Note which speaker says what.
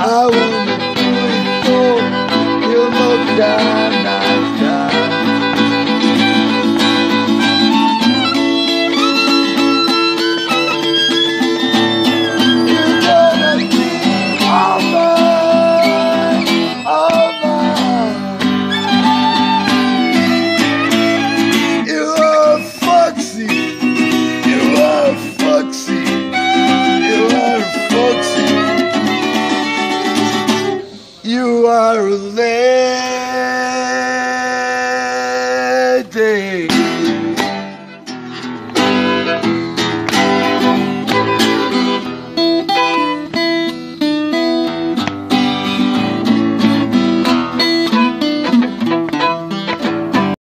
Speaker 1: I wanna do it you your mother. Are lady.